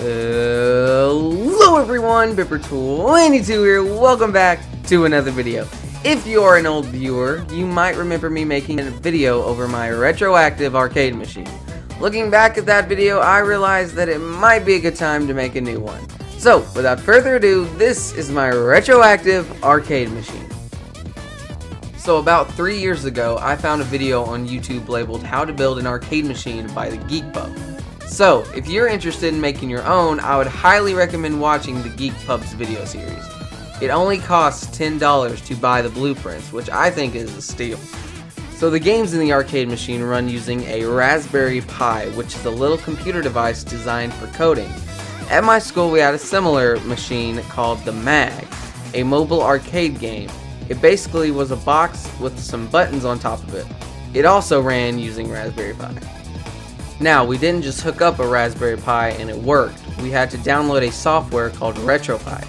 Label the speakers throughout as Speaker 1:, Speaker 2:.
Speaker 1: Hello everyone, Bimper22 here, welcome back to another video. If you are an old viewer, you might remember me making a video over my retroactive arcade machine. Looking back at that video, I realized that it might be a good time to make a new one. So, without further ado, this is my retroactive arcade machine. So about three years ago, I found a video on YouTube labeled How to Build an Arcade Machine by the Geek Pub. So, if you're interested in making your own, I would highly recommend watching the Geek Pub's video series. It only costs $10 to buy the blueprints, which I think is a steal. So the games in the arcade machine run using a Raspberry Pi, which is a little computer device designed for coding. At my school we had a similar machine called the MAG, a mobile arcade game. It basically was a box with some buttons on top of it. It also ran using Raspberry Pi. Now, we didn't just hook up a Raspberry Pi and it worked. We had to download a software called RetroPie.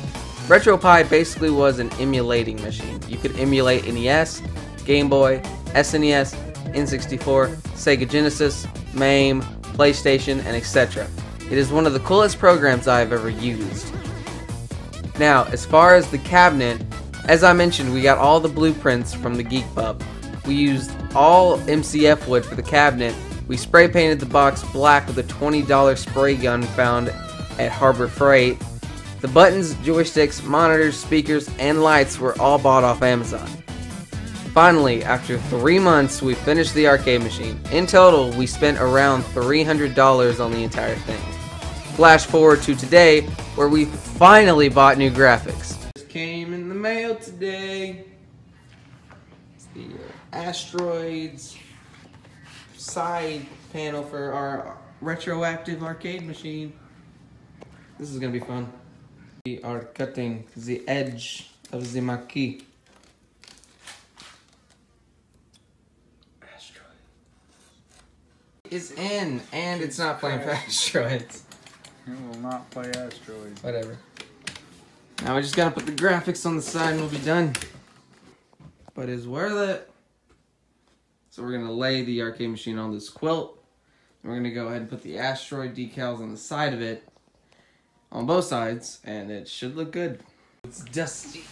Speaker 1: RetroPie basically was an emulating machine. You could emulate NES, Game Boy, SNES, N64, Sega Genesis, MAME, PlayStation, and etc. It is one of the coolest programs I have ever used. Now, as far as the cabinet, as I mentioned, we got all the blueprints from the Geek Pub. We used all MDF wood for the cabinet we spray painted the box black with a $20 spray gun found at Harbor Freight. The buttons, joysticks, monitors, speakers, and lights were all bought off Amazon. Finally, after three months, we finished the arcade machine. In total, we spent around $300 on the entire thing. Flash forward to today, where we finally bought new graphics. Came in the mail today. It's the asteroids side panel for our retroactive arcade machine. This is gonna be fun. We are cutting the edge of the marquee. Asteroid is in, and it's not playing for asteroids.
Speaker 2: It will not play asteroids.
Speaker 1: Whatever. Now we just gotta put the graphics on the side and we'll be done. But it's worth it. So we're gonna lay the arcade machine on this quilt. We're gonna go ahead and put the asteroid decals on the side of it, on both sides, and it should look good. It's dusty.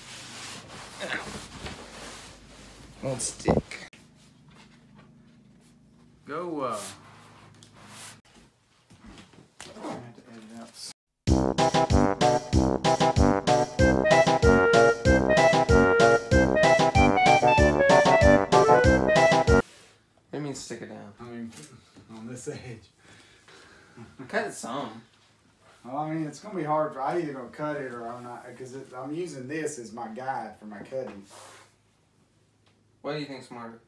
Speaker 1: Won't stick. Stick it down.
Speaker 2: I mean, on this edge.
Speaker 1: cut it some.
Speaker 2: Well, I mean, it's gonna be hard for. I either gonna cut it or I'm not because I'm using this as my guide for my cutting.
Speaker 1: What do you think smarter?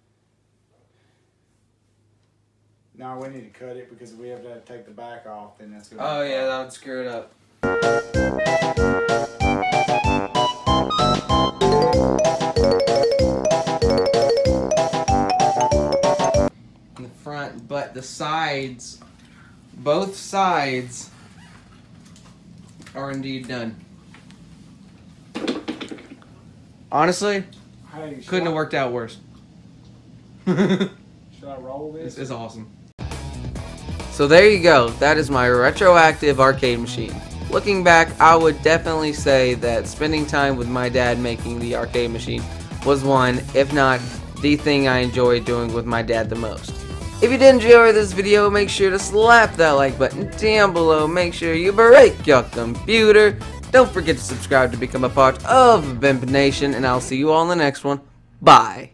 Speaker 2: No, we need to cut it because we have to take the back off. Then that's gonna.
Speaker 1: Oh yeah, that would screw it up. But the sides, both sides, are indeed done. Honestly, hey, couldn't I, have worked out worse.
Speaker 2: should I roll this?
Speaker 1: This is awesome. So there you go. That is my retroactive arcade machine. Looking back, I would definitely say that spending time with my dad making the arcade machine was one, if not the thing I enjoyed doing with my dad the most. If you did enjoy this video, make sure to slap that like button down below. Make sure you break your computer. Don't forget to subscribe to become a part of Bimp Nation, and I'll see you all in the next one. Bye.